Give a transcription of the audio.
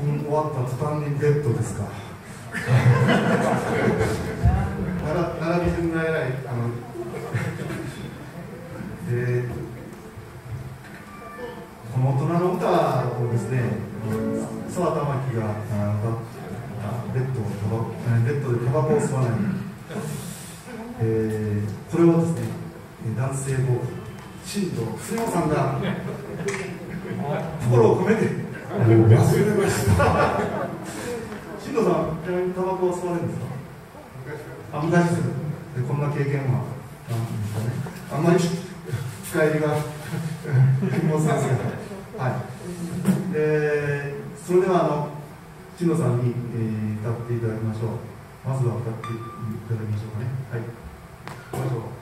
婚終わった途端にベッドですか？並び順が偉いあの えーこの大人の歌をですね沢田真希があ歌ったベッドをベッドでタバコを吸わない、えーこれはですね男性ボーカル新藤恒夫さんが 心を込めて忘れました。新藤さんちなみにタバコを吸われるんですか？あ昔です。でこんな経験はなんですかね。あんまり深入りが金本先生はい。でそれではあの新藤さんに、えー歌っていただきましょう。まずは歌っていただきましょうかね。はい。行きましょう。